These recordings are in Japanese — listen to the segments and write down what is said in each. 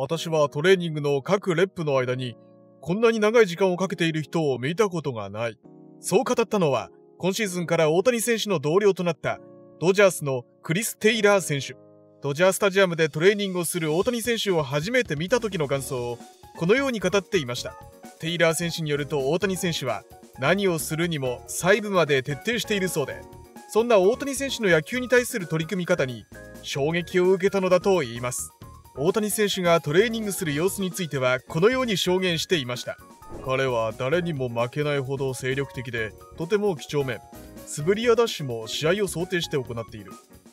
私はトレーニングの各レップの間に、こんなに長い時間をかけている人を見たことがない。そう語ったのは、今シーズンから大谷選手の同僚となったドジャースのクリス・テイラー選手。ドジャースタジアムでトレーニングをする大谷選手を初めて見た時の感想をこのように語っていました。テイラー選手によると大谷選手は何をするにも細部まで徹底しているそうで、そんな大谷選手の野球に対する取り組み方に衝撃を受けたのだと言います。大谷選手がトレーニングする様子についてはこのように証言していました。彼は誰にも負けないほど精力的で、とても几帳面。素振りやダッシュも試合を想定して行っている。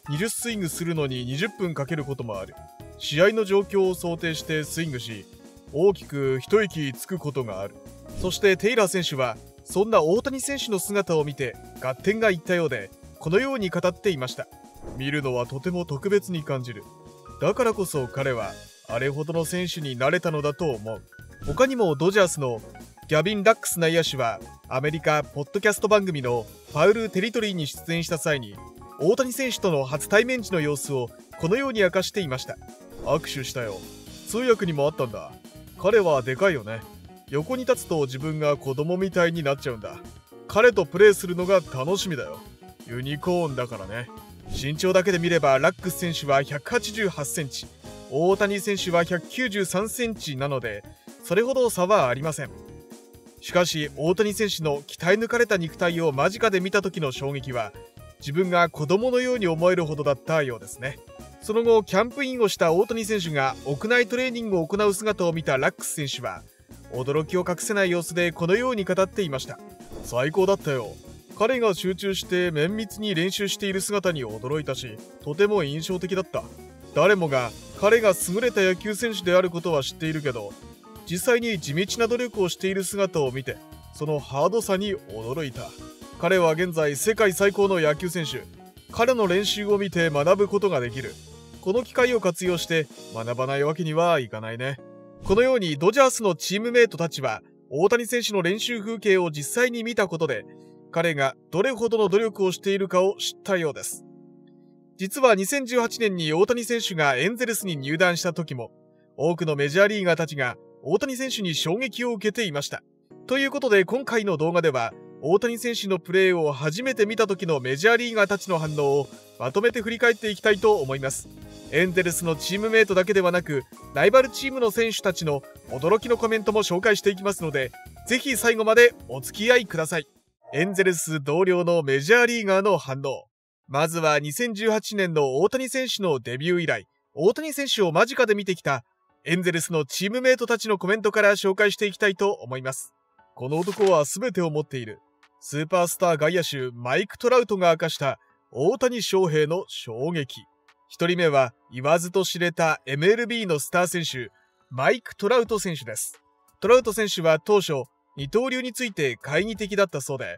20スイングするのに20分かけることもある。試合の状況を想定してスイングし、大きく一息つくことがある。そしてテイラー選手は、そんな大谷選手の姿を見て合点がいったようで、このように語っていました。見るのはとても特別に感じる。だからこそ彼は、あれほどの選手になれたのだと思う。他にもドジャースのギャビン・ラックス内野手はアメリカポッドキャスト番組のファウル・テリトリーに出演した際に大谷選手との初対面時の様子をこのように明かしていました。握手したよ。通訳にもあったんだ。彼はでかいよね。横に立つと自分が子供みたいになっちゃうんだ。彼とプレーするのが楽しみだよ。ユニコーンだからね。身長だけで見ればラックス選手は188センチ大谷選手は193センチなのでそれほど差はありません。しかし大谷選手の鍛え抜かれた肉体を間近で見た時の衝撃は自分が子供のように思えるほどだったようですね。その後キャンプインをした大谷選手が屋内トレーニングを行う姿を見たラックス選手は驚きを隠せない様子でこのように語っていました最高だったよ。彼が集中して綿密に練習している姿に驚いたしとても印象的だった。誰もが彼が優れた野球選手であることは知っているけど実際に地道な努力をしている姿を見てそのハードさに驚いた。彼は現在世界最高の野球選手。彼の練習を見て学ぶことができる。この機会を活用して学ばないわけにはいかないね。このようにドジャースのチームメイトたちは大谷選手の練習風景を実際に見たことで彼がどれほどの努力をしているかを知ったようです実は2018年に大谷選手がエンゼルスに入団した時も多くのメジャーリーガーたちが大谷選手に衝撃を受けていました。ということで今回の動画では大谷選手のプレーを初めて見た時のメジャーリーガーたちの反応をまとめて振り返っていきたいと思います。エンゼルスのチームメイトだけではなくライバルチームの選手たちの驚きのコメントも紹介していきますのでぜひ最後までお付き合いください。エンゼルス同僚のメジャーリーガーの反応。まずは2018年の大谷選手のデビュー以来、大谷選手を間近で見てきたエンゼルスのチームメイトたちのコメントから紹介していきたいと思います。この男は全てを持っている。スーパースター外野手マイク・トラウトが明かした大谷翔平の衝撃。一人目は言わずと知れた MLB のスター選手、マイク・トラウト選手です。トラウト選手は当初、二刀流について懐疑的だったそうで、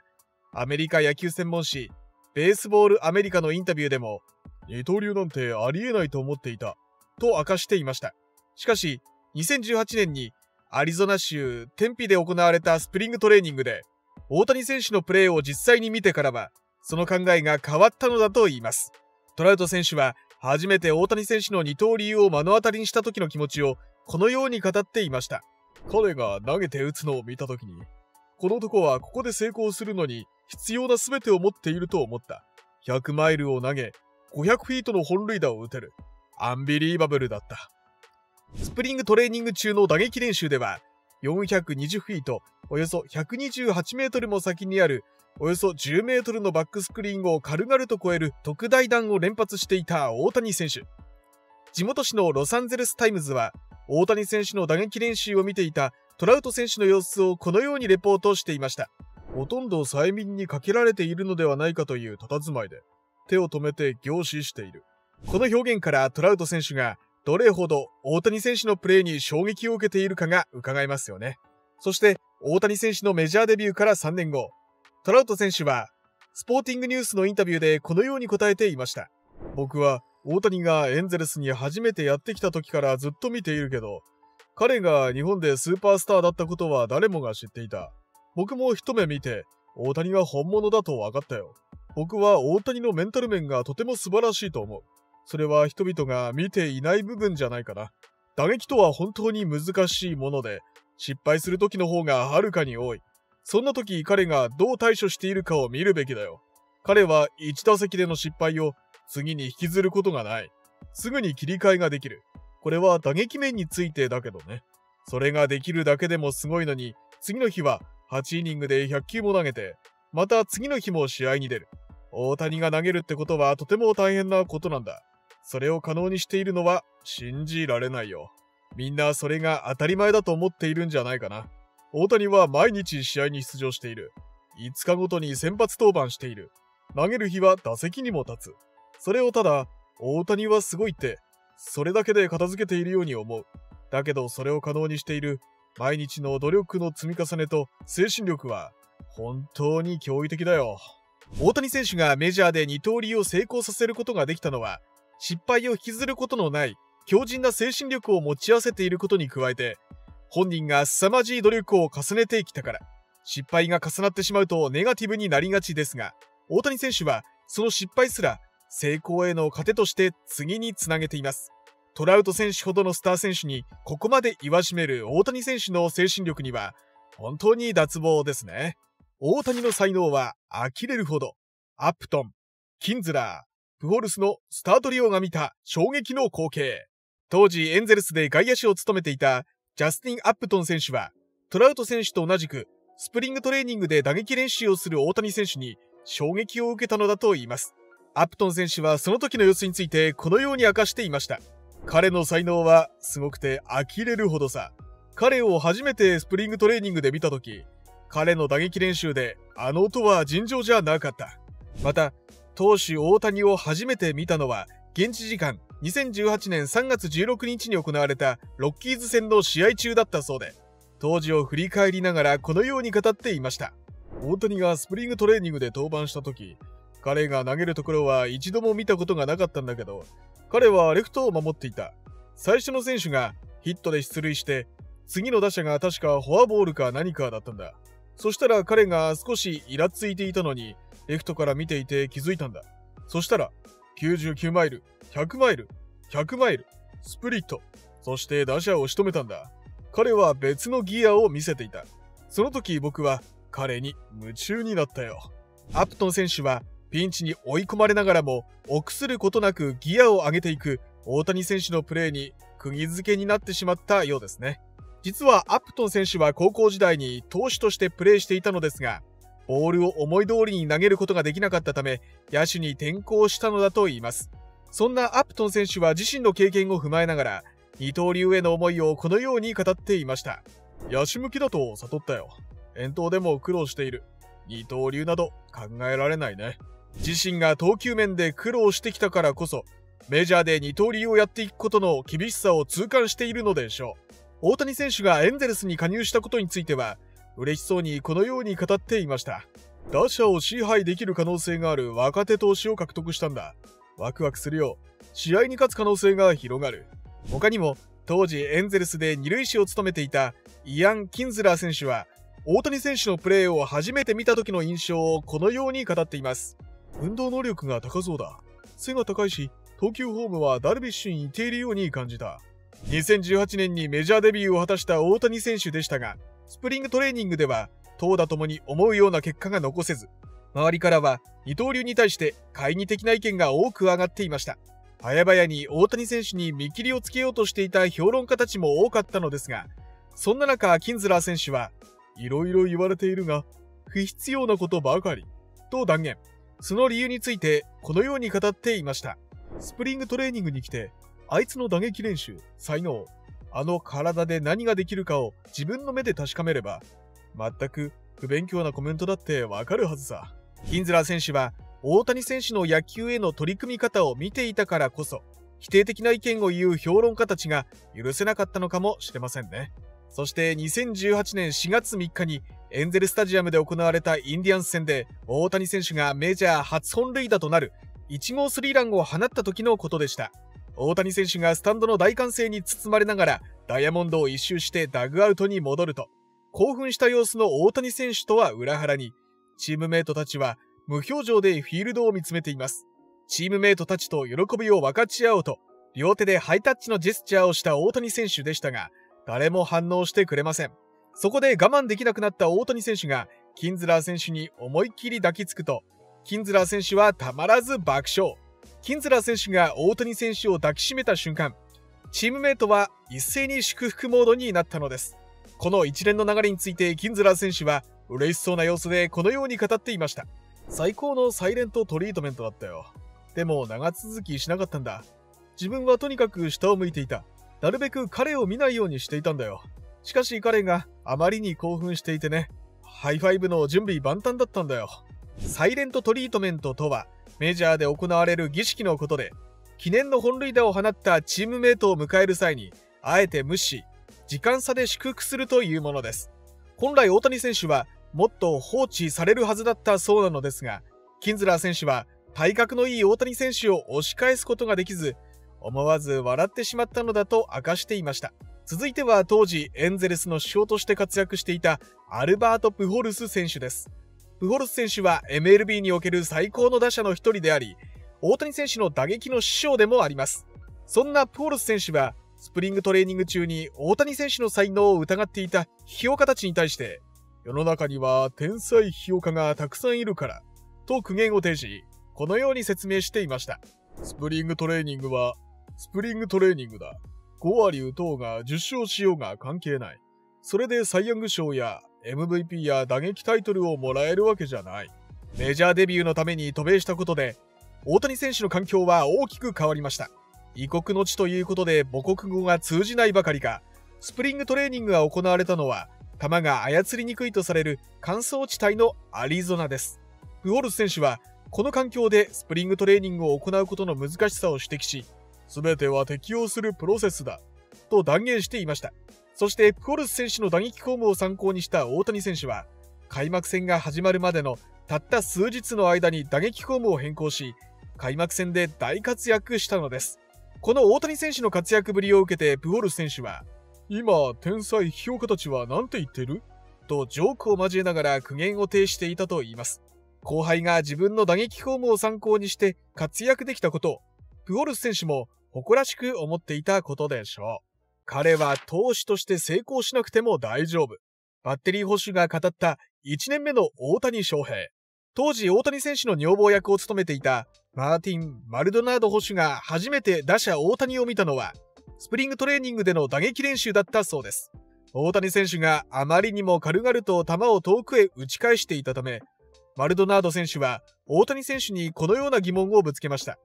アメリカ野球専門誌、ベースボールアメリカのインタビューでも、二刀流なんてありえないと思っていた、と明かしていました。しかし、2018年にアリゾナ州テンピで行われたスプリングトレーニングで、大谷選手のプレーを実際に見てからは、その考えが変わったのだと言います。トラウト選手は、初めて大谷選手の二刀流を目の当たりにした時の気持ちを、このように語っていました。彼が投げて打つのを見た時に、この男はここで成功するのに必要な全てを持っていると思った。100マイルを投げ、500フィートの本塁打を打てる。アンビリーバブルだった。スプリングトレーニング中の打撃練習では、420フィート、およそ128メートルも先にある、およそ10メートルのバックスクリーンを軽々と超える特大弾を連発していた大谷選手。地元紙のロサンゼルスタイムズは、大谷選手の打撃練習を見ていたトラウト選手の様子をこのようにレポートしていました。ほとんど催眠にかけられているのではないかという佇まいで、手を止めて凝視している。この表現からトラウト選手がどれほど大谷選手のプレーに衝撃を受けているかが伺えますよね。そして、大谷選手のメジャーデビューから3年後、トラウト選手は、スポーティングニュースのインタビューでこのように答えていました。僕は、大谷がエンゼルスに初めてやってきた時からずっと見ているけど、彼が日本でスーパースターだったことは誰もが知っていた。僕も一目見て、大谷が本物だと分かったよ。僕は大谷のメンタル面がとても素晴らしいと思う。それは人々が見ていない部分じゃないかな。打撃とは本当に難しいもので、失敗する時の方がはるかに多い。そんな時彼がどう対処しているかを見るべきだよ。彼は1打席での失敗を次に引きずることがない。すぐに切り替えができる。これは打撃面についてだけどね。それができるだけでもすごいのに、次の日は8イニングで100球も投げて、また次の日も試合に出る。大谷が投げるってことはとても大変なことなんだ。それを可能にしているのは信じられないよ。みんなそれが当たり前だと思っているんじゃないかな。大谷は毎日試合に出場している。5日ごとに先発登板している。投げる日は打席にも立つ。それをただ、大谷はすごいって、それだけで片付けているように思う。だけどそれを可能にしている毎日の努力の積み重ねと精神力は本当に驚異的だよ。大谷選手がメジャーで二刀流を成功させることができたのは、失敗を引きずることのない強靭な精神力を持ち合わせていることに加えて、本人が凄まじい努力を重ねてきたから、失敗が重なってしまうとネガティブになりがちですが、大谷選手はその失敗すら成功への糧として次につなげています。トラウト選手ほどのスター選手にここまで言わしめる大谷選手の精神力には本当に脱帽ですね。大谷の才能は呆れるほど、アップトン、キンズラー、プホルスのスタートリオが見た衝撃の光景。当時エンゼルスで外野手を務めていたジャスティン・アップトン選手は、トラウト選手と同じくスプリングトレーニングで打撃練習をする大谷選手に衝撃を受けたのだと言います。アプトン選手はその時の様子についてこのように明かしていました。彼の才能はすごくて呆れるほどさ。彼を初めてスプリングトレーニングで見た時、彼の打撃練習であの音は尋常じゃなかった。また、投手大谷を初めて見たのは、現地時間2018年3月16日に行われたロッキーズ戦の試合中だったそうで、当時を振り返りながらこのように語っていました。大谷がスプリングトレーニングで登板した時、彼が投げるところは一度も見たことがなかったんだけど、彼はレフトを守っていた。最初の選手がヒットで出塁して、次の打者が確かフォアボールか何かだったんだ。そしたら彼が少しイラついていたのに、レフトから見ていて気づいたんだ。そしたら、99マイル、100マイル、100マイル、スプリット、そして打者を仕留めたんだ。彼は別のギアを見せていた。その時僕は彼に夢中になったよ。アプトン選手はピンチに追い込まれながらも臆することなくギアを上げていく大谷選手のプレーに釘付けになってしまったようですね。実はアップトン選手は高校時代に投手としてプレーしていたのですが、ボールを思い通りに投げることができなかったため、野手に転向したのだといいます。そんなアプトン選手は自身の経験を踏まえながら、二刀流への思いをこのように語っていました。野手向きだと悟ったよ。遠投でも苦労している。二刀流など考えられないね。自身が投球面で苦労してきたからこそ、メジャーで二刀流をやっていくことの厳しさを痛感しているのでしょう。大谷選手がエンゼルスに加入したことについては、嬉しそうにこのように語っていました。打者を支配できる可能性がある若手投手を獲得したんだ。ワクワクするよ。試合に勝つ可能性が広がる。他にも、当時エンゼルスで二塁手を務めていたイアン・キンズラー選手は、大谷選手のプレーを初めて見た時の印象をこのように語っています。運動能力が高そうだ。背が高いし、投球フォームはダルビッシュに似ているように感じた。2018年にメジャーデビューを果たした大谷選手でしたが、スプリングトレーニングでは投打ともに思うような結果が残せず、周りからは二刀流に対して懐疑的な意見が多く上がっていました。早々に大谷選手に見切りをつけようとしていた評論家たちも多かったのですが、そんな中、キンズラー選手は、いろいろ言われているが、不必要なことばかり、と断言。その理由について、このように語っていました。スプリングトレーニングに来て、あいつの打撃練習、才能、あの体で何ができるかを自分の目で確かめれば、全く不勉強なコメントだってわかるはずさ。キンズラー選手は、大谷選手の野球への取り組み方を見ていたからこそ、否定的な意見を言う評論家たちが許せなかったのかもしれませんね。そして2018年4月3日にエンゼルスタジアムで行われたインディアンス戦で大谷選手がメジャー初本塁打となる1号スリーランを放った時のことでした。大谷選手がスタンドの大歓声に包まれながらダイヤモンドを一周してダグアウトに戻ると、興奮した様子の大谷選手とは裏腹に、チームメイトたちは無表情でフィールドを見つめています。チームメイトたちと喜びを分かち合おうと、両手でハイタッチのジェスチャーをした大谷選手でしたが、誰も反応してくれません。そこで我慢できなくなった大谷選手が、キンズラー選手に思いっきり抱きつくと、キンズラー選手はたまらず爆笑。キンズラー選手が大谷選手を抱きしめた瞬間、チームメイトは一斉に祝福モードになったのです。この一連の流れについてキンズラー選手は嬉しそうな様子でこのように語っていました。最高のサイレントトリートメントだったよ。でも長続きしなかったんだ。自分はとにかく下を向いていた。なるべく彼を見ないようにしていたんだよ。しかし彼があまりに興奮していてね。ハイファイブの準備万端だったんだよ。サイレントトリートメントとは、メジャーで行われる儀式のことで、記念の本塁打を放ったチームメイトを迎える際に、あえて無視、時間差で祝福するというものです。本来大谷選手はもっと放置されるはずだったそうなのですが、キンズラー選手は体格のいい大谷選手を押し返すことができず、思わず笑ってしまったのだと明かしていました。続いては当時エンゼルスの主将として活躍していたアルバート・プホルス選手です。プホルス選手は MLB における最高の打者の一人であり、大谷選手の打撃の師匠でもあります。そんなプホルス選手はスプリングトレーニング中に大谷選手の才能を疑っていた批評家たちに対して、世の中には天才批評家がたくさんいるから、と苦言を呈し、このように説明していました。スプリングトレーニングはスプリングトレーニングだ。5割打とうが10勝しようが関係ない。それでサイヤング賞や MVP や打撃タイトルをもらえるわけじゃない。メジャーデビューのために渡米したことで、大谷選手の環境は大きく変わりました。異国の地ということで母国語が通じないばかりか、スプリングトレーニングが行われたのは、球が操りにくいとされる乾燥地帯のアリゾナです。プォルス選手は、この環境でスプリングトレーニングを行うことの難しさを指摘し、全ては適用するプロセスだ、と断言していました。そして、プコルス選手の打撃フォームを参考にした大谷選手は、開幕戦が始まるまでのたった数日の間に打撃フォームを変更し、開幕戦で大活躍したのです。この大谷選手の活躍ぶりを受けて、プホルス選手は、今、天才批評家たちは何て言ってる？とジョークを交えながら苦言を呈していたといいます。後輩が自分の打撃フォームを参考にして活躍できたことを、プホルス選手も誇らしく思っていたことでしょう。彼は投手として成功しなくても大丈夫。バッテリー保守が語った1年目の大谷翔平。当時大谷選手の女房役を務めていたマーティン・マルドナード捕手が初めて打者大谷を見たのは、スプリングトレーニングでの打撃練習だったそうです。大谷選手があまりにも軽々と球を遠くへ打ち返していたため、マルドナード選手は大谷選手にこのような疑問をぶつけました。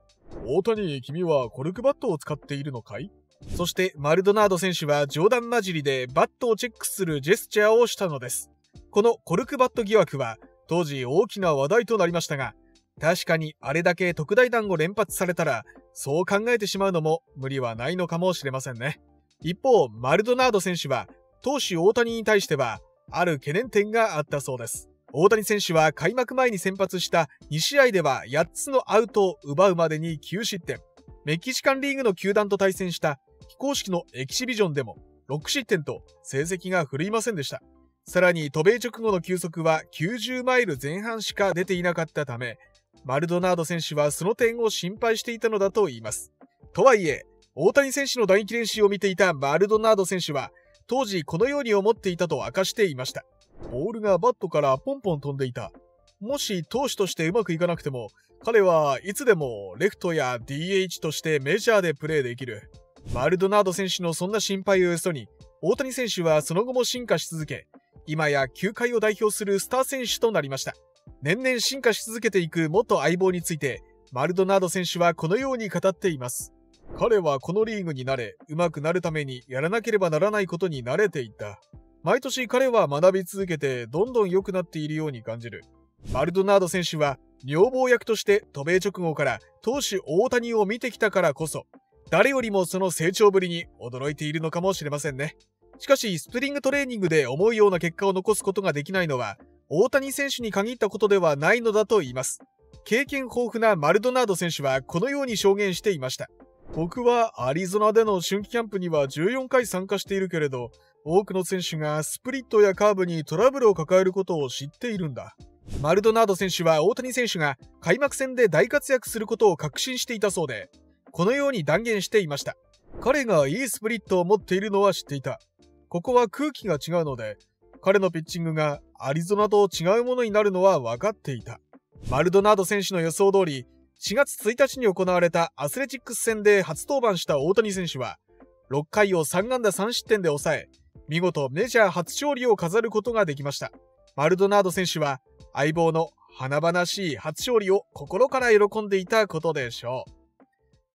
大谷、君はコルクバットを使っているのかい？そしてマルドナード選手は冗談交じりでバットをチェックするジェスチャーをしたのです。このコルクバット疑惑は当時大きな話題となりましたが、確かにあれだけ特大弾を連発されたら、そう考えてしまうのも無理はないのかもしれませんね。一方、マルドナード選手は、投手大谷に対しては、ある懸念点があったそうです。大谷選手は開幕前に先発した2試合では8つのアウトを奪うまでに9失点。メキシカンリーグの球団と対戦した非公式のエキシビジョンでも6失点と成績が振るいませんでした。さらに渡米直後の球速は90マイル前半しか出ていなかったため、マルドナード選手はその点を心配していたのだと言います。とはいえ、大谷選手の打撃練習を見ていたマルドナード選手は、当時このように思っていたと明かしていました。ボールがバットからポンポン飛んでいた。もし投手としてうまくいかなくても、彼はいつでもレフトや DH としてメジャーでプレーできる。マルドナード選手のそんな心配をよそに、大谷選手はその後も進化し続け、今や球界を代表するスター選手となりました。年々進化し続けていく元相棒について、マルドナード選手はこのように語っています。彼はこのリーグに慣れ、上手くなるためにやらなければならないことに慣れていた。毎年彼は学び続けてどんどん良くなっているように感じる。マルドナード選手は女房役として渡米直後から投手大谷を見てきたからこそ、誰よりもその成長ぶりに驚いているのかもしれませんね。しかし、スプリングトレーニングで思うような結果を残すことができないのは、大谷選手に限ったことではないのだと言います。経験豊富なマルドナード選手はこのように証言していました。僕はアリゾナでの春季キャンプには14回参加しているけれど、多くの選手がスプリットやカーブにトラブルを抱えることを知っているんだ。マルドナード選手は大谷選手が開幕戦で大活躍することを確信していたそうで、このように断言していました。彼がいいスプリットを持っているのは知っていた。ここは空気が違うので、彼のピッチングがアリゾナと違うものになるのは分かっていた。マルドナード選手の予想通り、4月1日に行われたアスレチックス戦で初登板した大谷選手は、6回を3安打3失点で抑え、見事メジャー初勝利を飾ることができました。マルドナード選手は相棒の華々しい初勝利を心から喜んでいたことでしょう。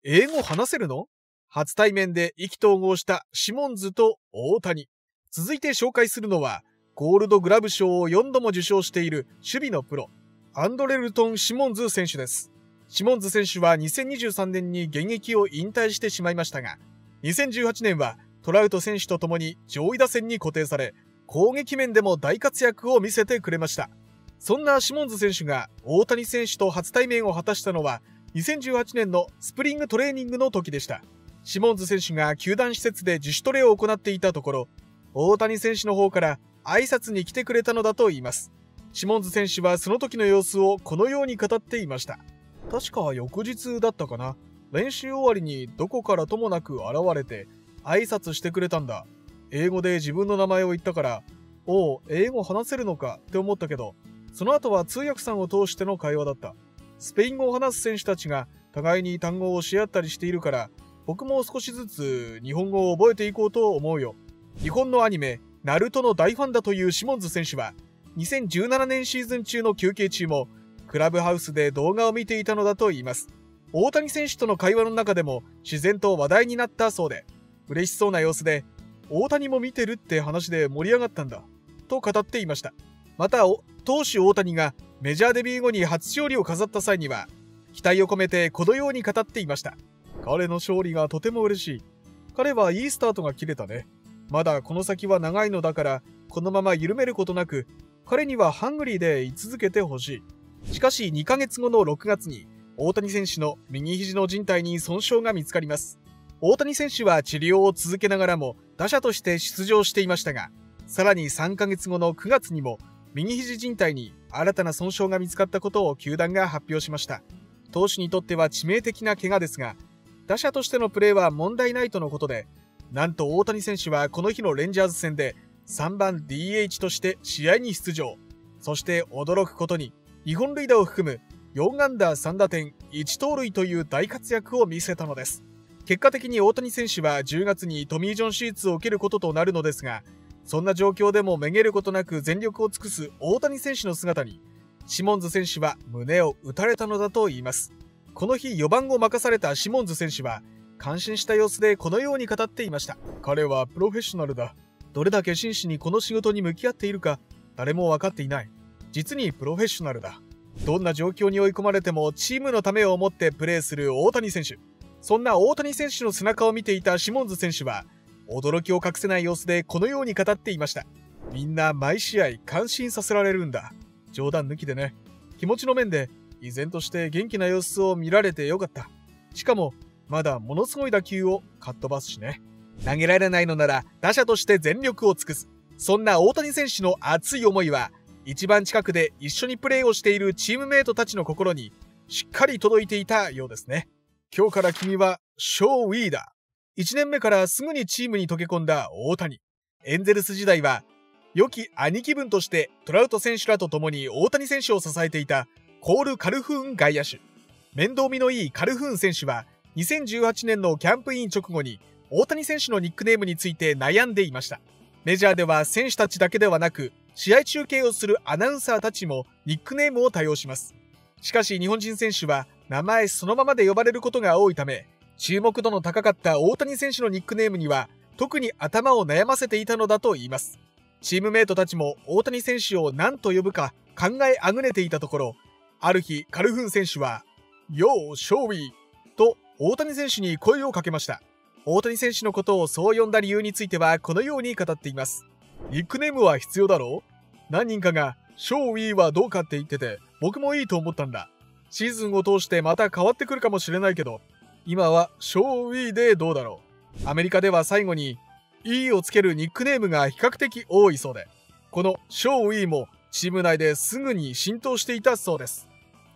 英語話せるの？初対面で意気投合したシモンズと大谷。続いて紹介するのは、ゴールドグラブ賞を4度も受賞している守備のプロ、アンドレルトン・シモンズ選手です。シモンズ選手は2023年に現役を引退してしまいましたが、2018年はトラウト選手と共に上位打線に固定され、攻撃面でも大活躍を見せてくれました。そんなシモンズ選手が大谷選手と初対面を果たしたのは2018年のスプリングトレーニングの時でした。シモンズ選手が球団施設で自主トレを行っていたところ、大谷選手の方から挨拶に来てくれたのだと言います。シモンズ選手はその時の様子をこのように語っていました。確か翌日だったかな。練習終わりにどこからともなく現れて挨拶してくれたんだ。英語で自分の名前を言ったから、おう、英語話せるのか？って思ったけど、その後は通訳さんを通しての会話だった。スペイン語を話す選手たちが互いに単語をし合ったりしているから、僕も少しずつ日本語を覚えていこうと思うよ。日本のアニメ、ナルトの大ファンだというシモンズ選手は、2017年シーズン中の休憩中も、クラブハウスで動画を見ていたのだと言います。大谷選手との会話の中でも自然と話題になったそうで、嬉しそうな様子で、大谷も見てるって話で盛り上がったんだ、と語っていました。また、投手大谷がメジャーデビュー後に初勝利を飾った際には、期待を込めてこのように語っていました。彼の勝利がとても嬉しい。彼はいいスタートが切れたね。まだこの先は長いのだから、このまま緩めることなく、彼にはハングリーで居続けてほしい。しかし2ヶ月後の6月に、大谷選手の右肘の靭帯に損傷が見つかります。大谷選手は治療を続けながらも打者として出場していましたが、さらに3ヶ月後の9月にも右肘靭帯に新たな損傷が見つかったことを球団が発表しました。投手にとっては致命的な怪我ですが、打者としてのプレーは問題ないとのことで、なんと大谷選手はこの日のレンジャーズ戦で3番 DH として試合に出場。そして驚くことに、日本塁打を含む4安打3打点1盗塁という大活躍を見せたのです。結果的に大谷選手は10月にトミー・ジョン手術を受けることとなるのですが、そんな状況でもめげることなく全力を尽くす大谷選手の姿に、シモンズ選手は胸を打たれたのだと言います。この日4番を任されたシモンズ選手は、感心した様子でこのように語っていました。彼はプロフェッショナルだ。どれだけ真摯にこの仕事に向き合っているか、誰も分かっていない。実にプロフェッショナルだ。どんな状況に追い込まれてもチームのためを思ってプレーする大谷選手。そんな大谷選手の背中を見ていたシモンズ選手は、驚きを隠せない様子でこのように語っていました。みんな毎試合感心させられるんだ。冗談抜きでね。気持ちの面で依然として元気な様子を見られてよかった。しかも、まだものすごい打球をかっ飛ばすしね。投げられないのなら打者として全力を尽くす。そんな大谷選手の熱い思いは一番近くで一緒にプレーをしているチームメイトたちの心にしっかり届いていたようですね。今日から君はショーウィーだ。1年目からすぐにチームに溶け込んだ大谷。エンゼルス時代は良き兄貴分としてトラウト選手らと共に大谷選手を支えていたコール・カルフーン外野手。面倒見のいいカルフーン選手は2018年のキャンプイン直後に大谷選手のニックネームについて悩んでいました。メジャーでは選手たちだけではなく試合中継をするアナウンサーたちもニックネームを多用します。しかし日本人選手は名前そのままで呼ばれることが多いため、注目度の高かった大谷選手のニックネームには特に頭を悩ませていたのだと言います。チームメイトたちも大谷選手を何と呼ぶか考えあぐねていたところ、ある日カルフン選手は、よー、ショーウィーと大谷選手に声をかけました。大谷選手のことをそう呼んだ理由についてはこのように語っています。ニックネームは必要だろう？何人かが、ショーウィーはどうかって言ってて、僕もいいと思ったんだ。シーズンを通してまた変わってくるかもしれないけど、今はショーウィーでどうだろう。アメリカでは最後に、E をつけるニックネームが比較的多いそうで、このショーウィーもチーム内ですぐに浸透していたそうです。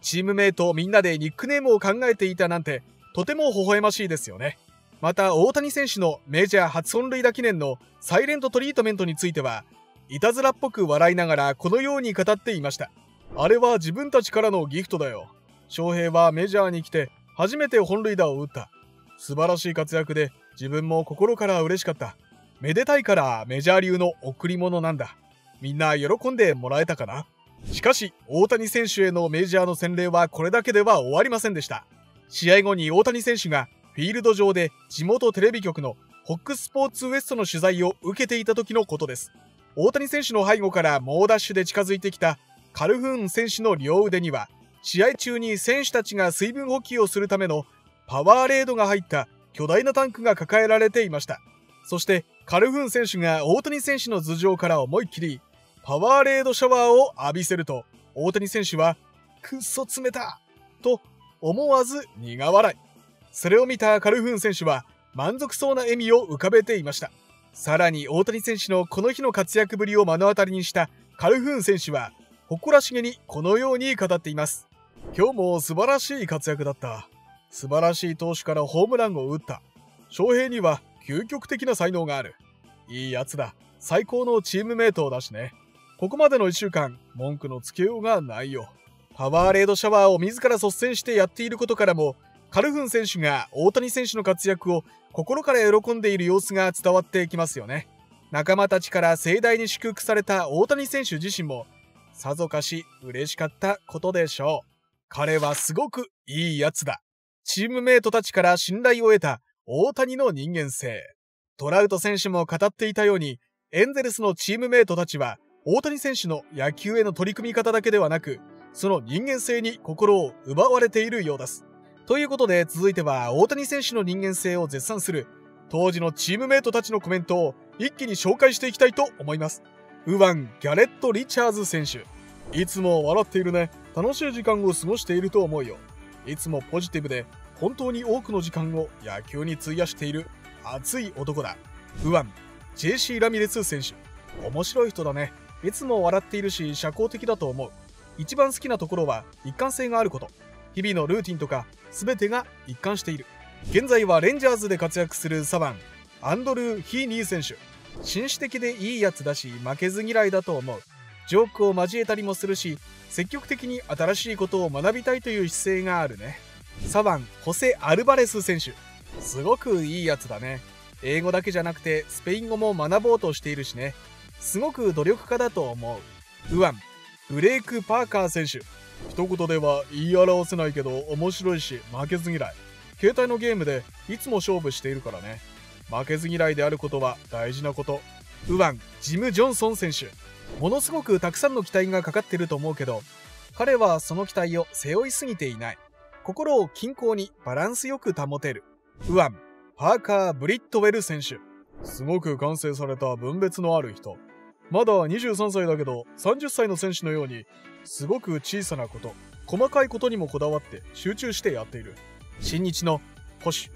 チームメイトみんなでニックネームを考えていたなんて、とても微笑ましいですよね。また大谷選手のメジャー初本塁打記念のサイレントトリートメントについてはいたずらっぽく笑いながらこのように語っていましたあれは自分たちからのギフトだよ翔平はメジャーに来て初めて本塁打を打った。素晴らしい活躍で自分も心から嬉しかった。めでたいからメジャー流の贈り物なんだ。みんな喜んでもらえたかな？しかし大谷選手へのメジャーの洗礼はこれだけでは終わりませんでした。試合後に大谷選手がフィールド上で地元テレビ局のホックスポーツウエストの取材を受けていた時のことです。大谷選手の背後から猛ダッシュで近づいてきたカルフーン選手の両腕には、試合中に選手たちが水分補給をするためのパワーレードが入った巨大なタンクが抱えられていました。そしてカルフーン選手が大谷選手の頭上から思いっきりパワーレードシャワーを浴びせると、大谷選手は、くっそ冷たと思わず苦笑い。それを見たカルフーン選手は満足そうな笑みを浮かべていました。さらに大谷選手のこの日の活躍ぶりを目の当たりにしたカルフーン選手は誇らしげにこのように語っています。今日も素晴らしい活躍だった。素晴らしい投手からホームランを打った。翔平には究極的な才能がある。いいやつだ。最高のチームメイトだしね。ここまでの1週間、文句のつけようがないよ。パワーレードシャワーを自ら率先してやっていることからも、カルフン選手が大谷選手の活躍を心から喜んでいる様子が伝わってきますよね。仲間たちから盛大に祝福された大谷選手自身も、さぞかし嬉しかったことでしょう。彼はすごくいいやつだ。チームメイトたちから信頼を得た大谷の人間性。トラウト選手も語っていたように、エンゼルスのチームメイトたちは、大谷選手の野球への取り組み方だけではなく、その人間性に心を奪われているようです。ということで続いては大谷選手の人間性を絶賛する当時のチームメイトたちのコメントを一気に紹介していきたいと思います。ウワン・ギャレット・リチャーズ選手。いつも笑っているね。楽しい時間を過ごしていると思うよ。いつもポジティブで本当に多くの時間を野球に費やしている熱い男だ。ウワン・ジェシー・ラミレス選手。面白い人だね。いつも笑っているし社交的だと思う。一番好きなところは一貫性があること。日々のルーティンとか全てが一貫している現在はレンジャーズで活躍するサバンアンドルー・ヒーニー選手紳士的でいいやつだし負けず嫌いだと思うジョークを交えたりもするし積極的に新しいことを学びたいという姿勢があるね。サバンホセ・アルバレス選手。すごくいいやつだね。英語だけじゃなくてスペイン語も学ぼうとしているしね。すごく努力家だと思う。ウアンブレイク・パーカー選手。一言では言い表せないけど面白いし負けず嫌い。携帯のゲームでいつも勝負しているからね。負けず嫌いであることは大事なこと。ウワンジム・ジョンソン選手。ものすごくたくさんの期待がかかってると思うけど彼はその期待を背負いすぎていない。心を均衡にバランスよく保てる。ウワンパーカー・ブリットウェル選手。すごく完成された分別のある人。まだ23歳だけど30歳の選手のようにすごく小さなこと細かいことにもこだわって集中してやっている。新日の保守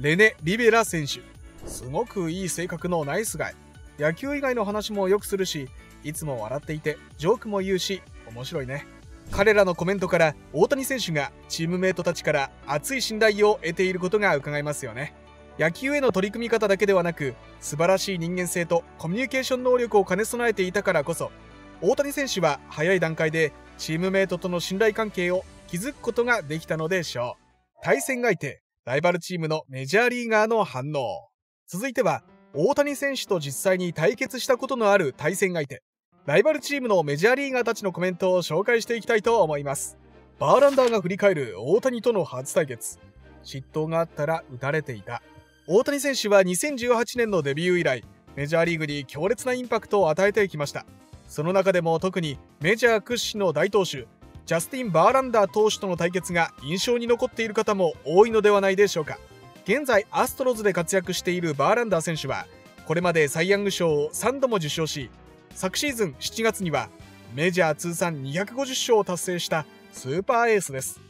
レネ・リベラ選手。すごくいい性格のナイスガイ。野球以外の話もよくするしいつも笑っていてジョークも言うし面白いね。彼らのコメントから大谷選手がチームメイトたちから熱い信頼を得ていることが伺えますよね。野球への取り組み方だけではなく素晴らしい人間性とコミュニケーション能力を兼ね備えていたからこそ大谷選手は早い段階でチームメイトとの信頼関係を築くことができたのでしょう。対戦相手ライバルチームのメジャーリーガーの反応。続いては大谷選手と実際に対決したことのある対戦相手。ライバルチームのメジャーリーガーたちのコメントを紹介していきたいと思いますバーランダーが振り返る大谷との初対決嫉妬があったら打たれていた大谷選手は2018年のデビュー以来、メジャーリーグに強烈なインパクトを与えてきました。その中でも特にメジャー屈指の大投手、ジャスティン・バーランダー投手との対決が印象に残っている方も多いのではないでしょうか。現在、アストロズで活躍しているバーランダー選手は、これまでサイ・ヤング賞を3度も受賞し、昨シーズン7月にはメジャー通算250勝を達成したスーパーエースです。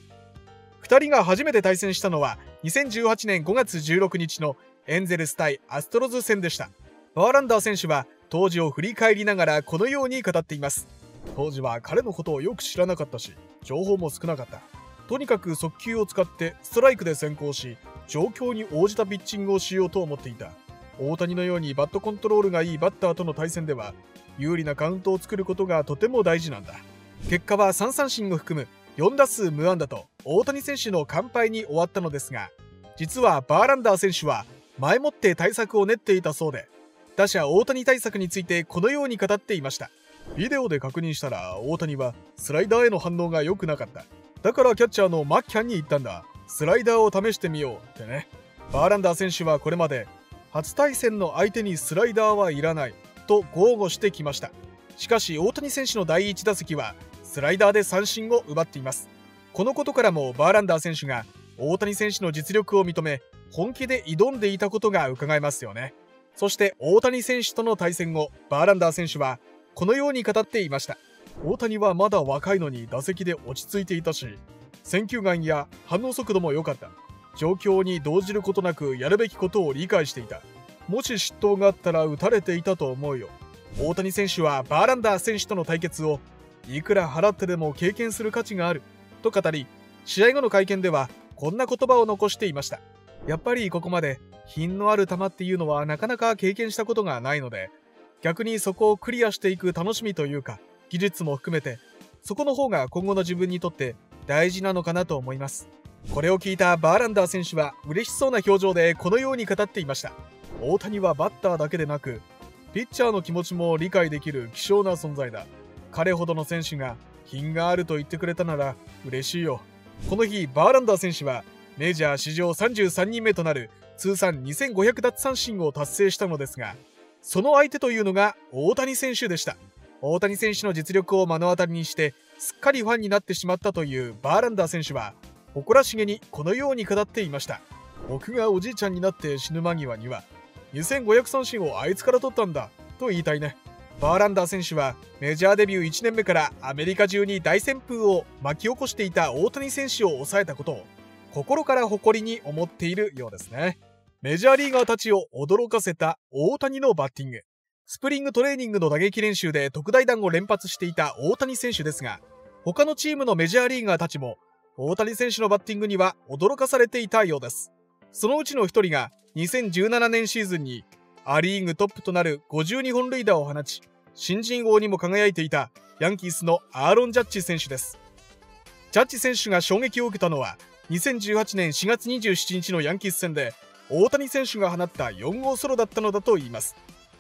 2人が初めて対戦したのは2018年5月16日のエンゼルス対アストロズ戦でした。バーランダー選手は当時を振り返りながらこのように語っています。当時は彼のことをよく知らなかったし、情報も少なかった。とにかく速球を使ってストライクで先行し、状況に応じたピッチングをしようと思っていた。大谷のようにバットコントロールがいいバッターとの対戦では、有利なカウントを作ることがとても大事なんだ。結果は3三振を含む4打数無安打と大谷選手の完敗に終わったのですが、実はバーランダー選手は前もって対策を練っていたそうで、打者大谷対策についてこのように語っていました。ビデオで確認したら大谷はスライダーへの反応が良くなかった。だからキャッチャーのマッキャンに言ったんだ。スライダーを試してみようってね。バーランダー選手はこれまで初対戦の相手にスライダーはいらないと豪語してきました。しかし大谷選手の第1打席はスライダーで三振を奪っています。このことからもバーランダー選手が大谷選手の実力を認め本気で挑んでいたことが伺えますよね。そして大谷選手との対戦後、バーランダー選手はこのように語っていました。大谷はまだ若いのに打席で落ち着いていたし、選球眼や反応速度も良かった。状況に動じることなくやるべきことを理解していた。もし失投があったら打たれていたと思うよ。大谷選手はバーランダー選手との対決をいくら払ってでも経験する価値があると語り、試合後の会見ではこんな言葉を残していました。やっぱりここまで品のある球っていうのはなかなか経験したことがないので、逆にそこをクリアしていく楽しみというか、技術も含めて、そこの方が今後の自分にとって大事なのかなと思います。これを聞いたバーランダー選手は嬉しそうな表情でこのように語っていました。大谷はバッターだけでなく、ピッチャーの気持ちも理解できる希少な存在だ。彼ほどの選手が品があると言ってくれたなら嬉しいよ。この日、バーランダー選手はメジャー史上33人目となる通算2500奪三振を達成したのですが、その相手というのが大谷選手でした。大谷選手の実力を目の当たりにしてすっかりファンになってしまったというバーランダー選手は誇らしげにこのように語っていました僕がおじいちゃんになって死ぬ間際には2500三振をあいつから取ったんだと言いたいね。バーランダー選手はメジャーデビュー1年目からアメリカ中に大旋風を巻き起こしていた大谷選手を抑えたことを心から誇りに思っているようですね。メジャーリーガーたちを驚かせた大谷のバッティング。スプリングトレーニングの打撃練習で特大弾を連発していた大谷選手ですが、他のチームのメジャーリーガーたちも、大谷選手のバッティングには驚かされていたようです。そのうちの一人が、2017年シーズンに、ア・リーグトップとなる52本塁打を放ち、新人王にも輝いていたヤンキースのアーロン・ジャッジ選手です。ジャッジ選手が衝撃を受けたのは、2018年4月27日のヤンキース戦で、大谷選手が放った4号ソロだったのだといいます。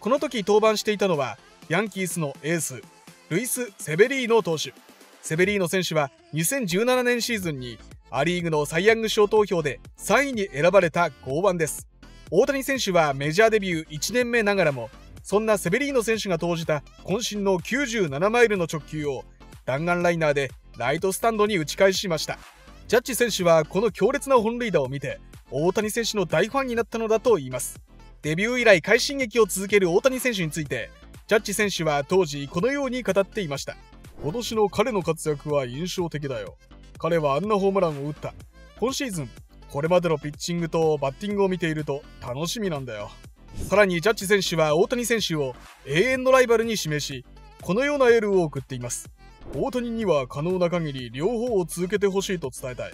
この時登板していたのはヤンキースのエースルイス・セベリーノ投手セベリーノ選手は2017年シーズンにア・リーグのサイ・ヤング賞投票で3位に選ばれた剛腕です大谷選手はメジャーデビュー1年目ながらもそんなセベリーノ選手が投じた渾身の97マイルの直球を弾丸ライナーでライトスタンドに打ち返しましたジャッジ選手はこの強烈な本塁打を見て大谷選手の大ファンになったのだと言いますデビュー以来快進撃を続ける大谷選手について、ジャッジ選手は当時このように語っていました。今年の彼の活躍は印象的だよ。彼はあんなホームランを打った。今シーズン、これまでのピッチングとバッティングを見ていると楽しみなんだよ。さらにジャッジ選手は大谷選手を永遠のライバルに示し、このようなエールを送っています。大谷には可能な限り両方を続けてほしいと伝えたい。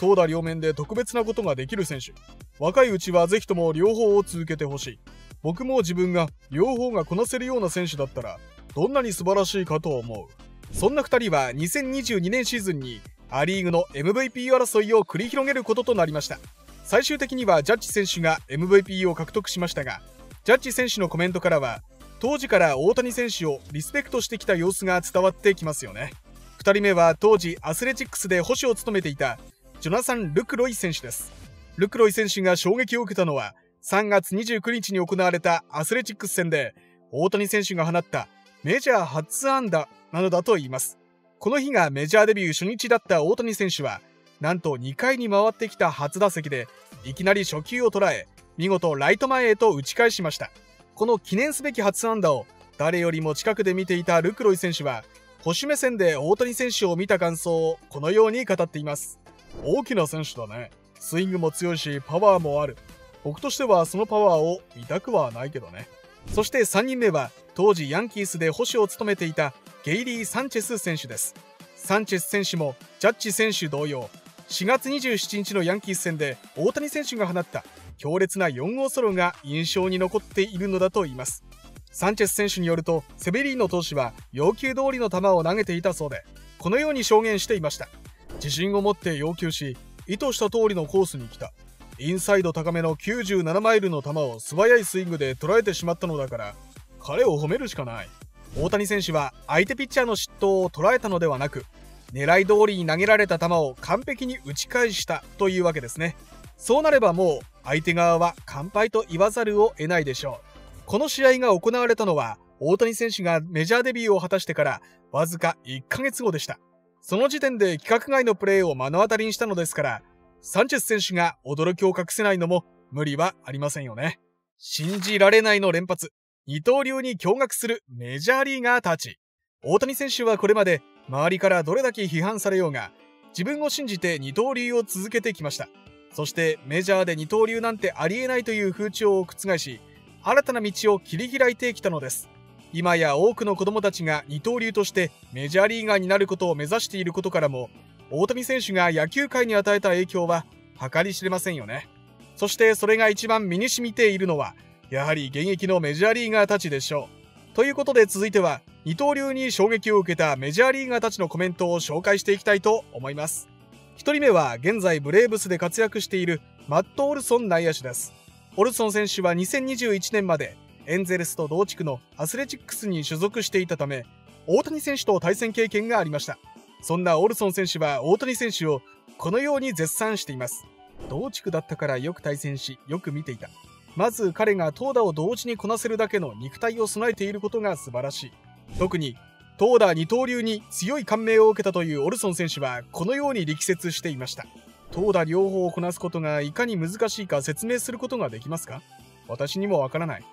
投打両面で特別なことができる選手。若いうちはぜひとも両方を続けてほしい。僕も自分が両方がこなせるような選手だったら、どんなに素晴らしいかと思う。そんな2人は2022年シーズンにア・リーグの MVP 争いを繰り広げることとなりました。最終的にはジャッジ選手が MVP を獲得しましたが、ジャッジ選手のコメントからは、当時から大谷選手をリスペクトしてきた様子が伝わってきますよね。2人目は当時アスレチックスで保守を務めていたジョナサン・ルクロイ選手です。ルクロイ選手が衝撃を受けたのは、3月29日に行われたアスレチックス戦で、大谷選手が放ったメジャー初安打なのだと言います。この日がメジャーデビュー初日だった大谷選手は、なんと2回に回ってきた初打席で、いきなり初球を捉え、見事ライト前へと打ち返しました。この記念すべき初安打を誰よりも近くで見ていたルクロイ選手は、保守目線で大谷選手を見た感想をこのように語っています。大きな選手だね。スイングも強いし、パワーもある。僕としてはそのパワーを見たくはないけどね。そして3人目は、当時ヤンキースで保守を務めていたゲイリー・サンチェス選手です。サンチェス選手もジャッジ選手同様、4月27日のヤンキース戦で大谷選手が放った強烈な4号ソロが印象に残っているのだといいます。サンチェス選手によると、セベリーノ投手は要求通りの球を投げていたそうで、このように証言していました。自信を持って要求し、意図した通りのコースに来た。インサイド高めの97マイルの球を素早いスイングで捉えてしまったのだから、彼を褒めるしかない。大谷選手は相手ピッチャーの嫉妬を捉えたのではなく、狙い通りに投げられた球を完璧に打ち返したというわけですね。そうなればもう相手側は完敗と言わざるを得ないでしょう。この試合が行われたのは、大谷選手がメジャーデビューを果たしてからわずか1ヶ月後でした。その時点で規格外のプレーを目の当たりにしたのですから、サンチェス選手が驚きを隠せないのも無理はありませんよね。信じられないの連発。二刀流に驚愕するメジャーリーガーたち。大谷選手はこれまで周りからどれだけ批判されようが、自分を信じて二刀流を続けてきました。そしてメジャーで二刀流なんてありえないという風潮を覆し、新たな道を切り開いてきたのです。今や多くの子供たちが二刀流としてメジャーリーガーになることを目指していることからも、大谷選手が野球界に与えた影響は計り知れませんよね。そしてそれが一番身に染みているのは、やはり現役のメジャーリーガーたちでしょう。ということで続いては、二刀流に衝撃を受けたメジャーリーガーたちのコメントを紹介していきたいと思います。1人目は現在ブレーブスで活躍しているマット・オルソン内野手です。オルソン選手は2021年までエンゼルスと同地区のアスレチックスに所属していたため、大谷選手と対戦経験がありました。そんなオルソン選手は大谷選手をこのように絶賛しています。同地区だったからよく対戦し、よく見ていた。まず彼が投打を同時にこなせるだけの肉体を備えていることが素晴らしい。特に投打二刀流に強い感銘を受けたというオルソン選手はこのように力説していました。投打両方をこなすことがいかに難しいか説明することができますか？私にもわからない。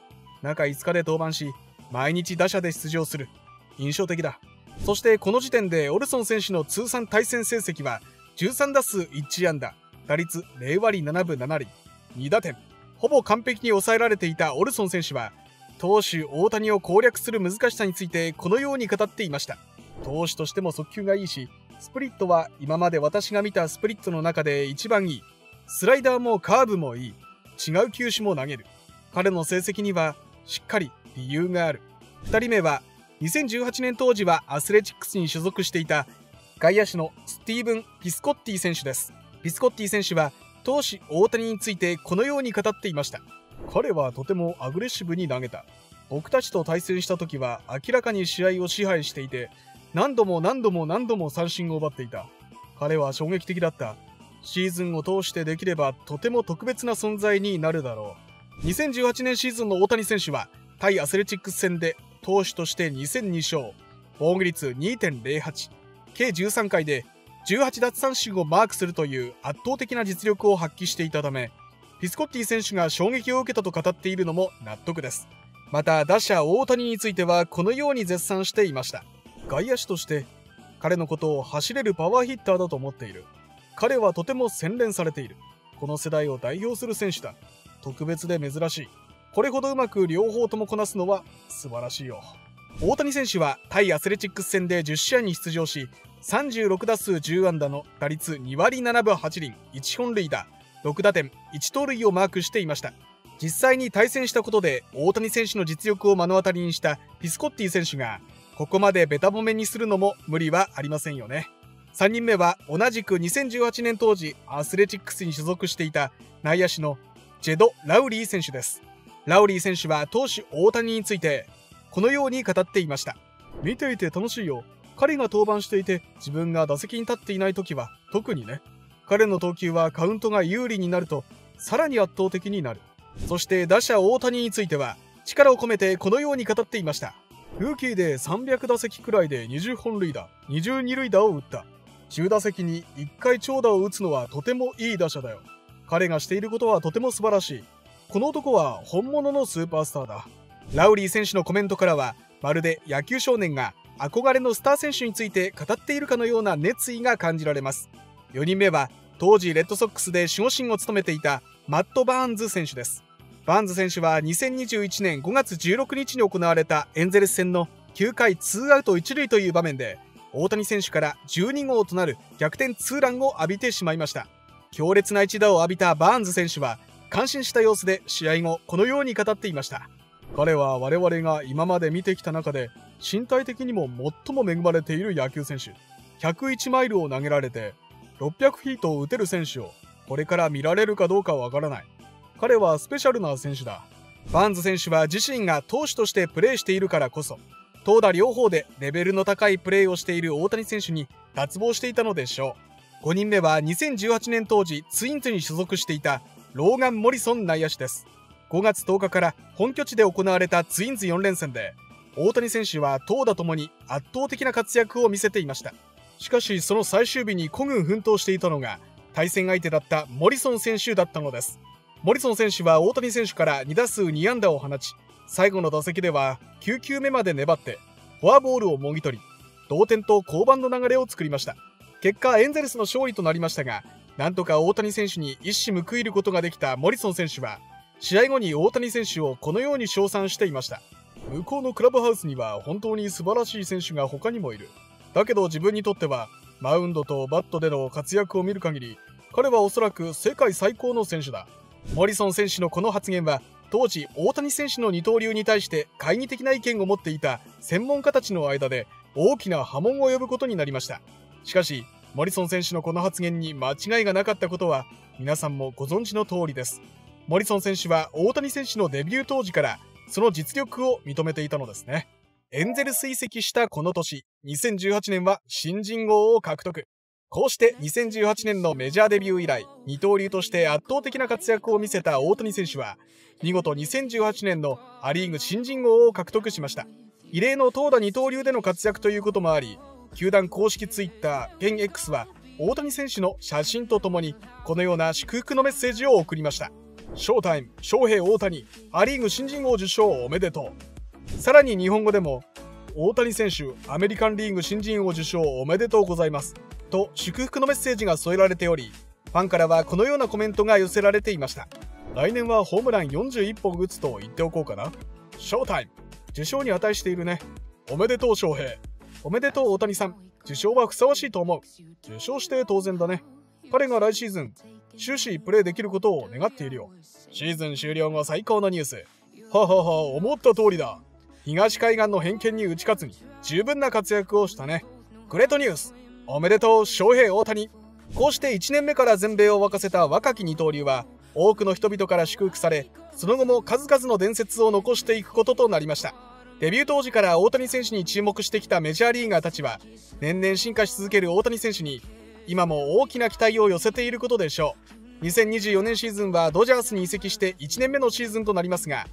中5日で登板し、毎日打者で出場する。印象的だ。そしてこの時点でオルソン選手の通算対戦成績は13打数1安打、打率0割7分7厘、2打点。ほぼ完璧に抑えられていたオルソン選手は、投手大谷を攻略する難しさについてこのように語っていました。投手としても速球がいいし、スプリットは今まで私が見たスプリットの中で一番いい。スライダーもカーブもいい。違う球種も投げる。彼の成績にはしっかり理由がある。2人目は2018年当時はアスレチックスに所属していた外野手のスティーブン・ピスコッティ選手です。ピスコッティ選手は投手大谷についてこのように語っていました。彼はとてもアグレッシブに投げた。僕たちと対戦した時は明らかに試合を支配していて、何度も何度も何度も三振を奪っていた。彼は衝撃的だった。シーズンを通してできればとても特別な存在になるだろう。2018年シーズンの大谷選手は対アスレチックス戦で投手として2戦2勝、防御率2.08、計13回で18奪三振をマークするという圧倒的な実力を発揮していたため、ピスコッティ選手が衝撃を受けたと語っているのも納得です。また打者大谷についてはこのように絶賛していました。外野手として彼のことを走れるパワーヒッターだと思っている。彼はとても洗練されている。この世代を代表する選手だ。特別で珍しい。これほどうまく両方ともこなすのは素晴らしいよ。大谷選手は対アスレチックス戦で10試合に出場し、36打数10安打の打率2割7分8厘、1本塁打、6打点、1盗塁をマークしていました。実際に対戦したことで大谷選手の実力を目の当たりにしたピスコッティ選手がここまでベタ褒めにするのも無理はありませんよね。3人目は同じく2018年当時アスレチックスに所属していた内野手のジェド・ラウリー選手です。ラウリー選手は投手大谷についてこのように語っていました。見ていて楽しいよ。彼が登板していて自分が打席に立っていない時は特にね。彼の投球はカウントが有利になるとさらに圧倒的になる。そして打者大谷については力を込めてこのように語っていました。ルーキーで300打席くらいで20本塁打、22塁打を打った。10打席に1回長打を打つのはとてもいい打者だよ。彼がしていることはとても素晴らしい。この男は本物のスーパースターだ。ラウリー選手のコメントからは、まるで野球少年が憧れのスター選手について語っているかのような熱意が感じられます。4人目は、当時レッドソックスで守護神を務めていたマット・バーンズ選手です。バーンズ選手は2021年5月16日に行われたエンゼルス戦の9回2アウト1塁という場面で大谷選手から12号となる逆転ツーランを浴びてしまいました強烈な一打を浴びたバーンズ選手は感心した様子で試合後このように語っていました彼は我々が今まで見てきた中で身体的にも最も恵まれている野球選手。101マイルを投げられて600フィートを打てる選手をこれから見られるかどうかわからない。彼はスペシャルな選手だ。バーンズ選手は自身が投手としてプレーしているからこそ投打両方でレベルの高いプレーをしている大谷選手に脱帽していたのでしょう。5人目は2018年当時ツインズに所属していたローガン・モリソン内野手です。5月10日から本拠地で行われたツインズ4連戦で大谷選手は投打ともに圧倒的な活躍を見せていました。しかしその最終日に孤軍奮闘していたのが対戦相手だったモリソン選手だったのです。モリソン選手は大谷選手から2打数2安打を放ち最後の打席では9球目まで粘ってフォアボールをもぎ取り同点と降板の流れを作りました。結果エンゼルスの勝利となりましたがなんとか大谷選手に一矢報いることができたモリソン選手は試合後に大谷選手をこのように称賛していました。向こうのクラブハウスには本当に素晴らしい選手が他にもいる。だけど自分にとってはマウンドとバットでの活躍を見る限り彼はおそらく世界最高の選手だ。モリソン選手のこの発言は当時大谷選手の二刀流に対して懐疑的な意見を持っていた専門家たちの間で大きな波紋を呼ぶことになりました。しかしモリソン選手のこの発言に間違いがなかったことは皆さんもご存知の通りです。モリソン選手は大谷選手のデビュー当時からその実力を認めていたのですね。エンゼルス移籍したこの年、2018年は新人王を獲得。こうして2018年のメジャーデビュー以来、二刀流として圧倒的な活躍を見せた大谷選手は、見事2018年のア・リーグ新人王を獲得しました。異例の投打二刀流での活躍ということもあり、球団公式ツイッター、現 X は、大谷選手の写真とともに、このような祝福のメッセージを送りました。ショータイム、翔平大谷、ア・リーグ新人王受賞おめでとう。さらに日本語でも、大谷選手、アメリカンリーグ新人王受賞おめでとうございます。と祝福のメッセージが添えられており、ファンからはこのようなコメントが寄せられていました。来年はホームラン41本打つと言っておこうかな。ショータイム、受賞に値しているね。おめでとう翔平。おめでとう大谷さん。受賞はふさわしいと思う。受賞して当然だね。彼が来シーズン、終始プレーできることを願っているよ。シーズン終了後最高のニュース。ははは、思った通りだ。東海岸の偏見に打ち勝つに十分な活躍をしたね。グレートニュース。おめでとう、翔平大谷。こうして1年目から全米を沸かせた若き二刀流は、多くの人々から祝福され、その後も数々の伝説を残していくこととなりました。デビュー当時から大谷選手に注目してきたメジャーリーガーたちは、年々進化し続ける大谷選手に今も大きな期待を寄せていることでしょう。2024年シーズンはドジャースに移籍して1年目のシーズンとなりますが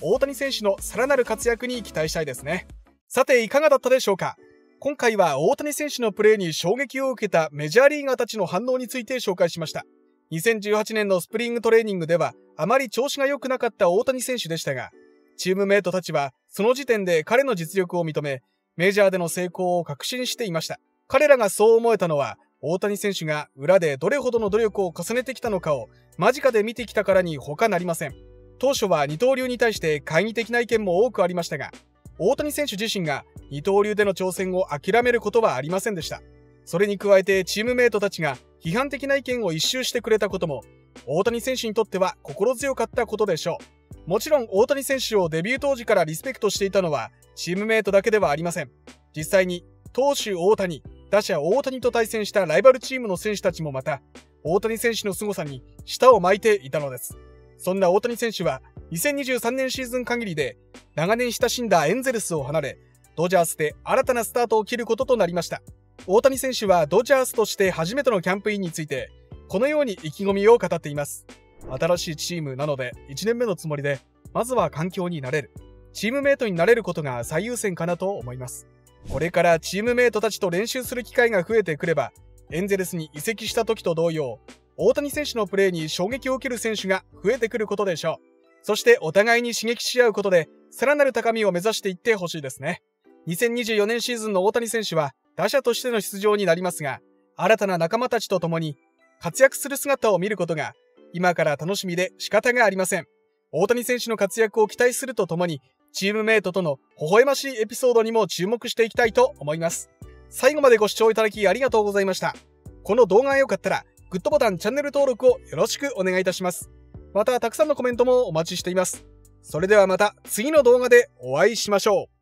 大谷選手のさらなる活躍に期待したいですね。さていかがだったでしょうか。今回は大谷選手のプレーに衝撃を受けたメジャーリーガーたちの反応について紹介しました。2018年のスプリングトレーニングではあまり調子が良くなかった大谷選手でしたがチームメイトたちはその時点で彼の実力を認めメジャーでの成功を確信していました。彼らがそう思えたのは大谷選手が裏でどれほどの努力を重ねてきたのかを間近で見てきたからに他なりません。当初は二刀流に対して懐疑的な意見も多くありましたが、大谷選手自身が二刀流での挑戦を諦めることはありませんでした。それに加えてチームメイトたちが批判的な意見を一周してくれたことも、大谷選手にとっては心強かったことでしょう。もちろん大谷選手をデビュー当時からリスペクトしていたのはチームメイトだけではありません。実際に投手大谷、打者大谷と対戦したライバルチームの選手たちもまた、大谷選手の凄さに舌を巻いていたのです。そんな大谷選手は、2023年シーズン限りで、長年親しんだエンゼルスを離れ、ドジャースで新たなスタートを切ることとなりました。大谷選手はドジャースとして初めてのキャンプインについて、このように意気込みを語っています。新しいチームなので1年目のつもりで、まずは環境になれる。チームメイトになれることが最優先かなと思います。これからチームメイトたちと練習する機会が増えてくれば、エンゼルスに移籍した時と同様、大谷選手のプレーに衝撃を受ける選手が増えてくることでしょう。そしてお互いに刺激し合うことで、さらなる高みを目指していってほしいですね。2024年シーズンの大谷選手は打者としての出場になりますが、新たな仲間たちと共に活躍する姿を見ることが今から楽しみで仕方がありません。大谷選手の活躍を期待するとともに、チームメイトとの微笑ましいエピソードにも注目していきたいと思います。最後までご視聴いただきありがとうございました。この動画が良かったら、グッドボタン、チャンネル登録をよろしくお願いいたします。また、たくさんのコメントもお待ちしています。それではまた次の動画でお会いしましょう。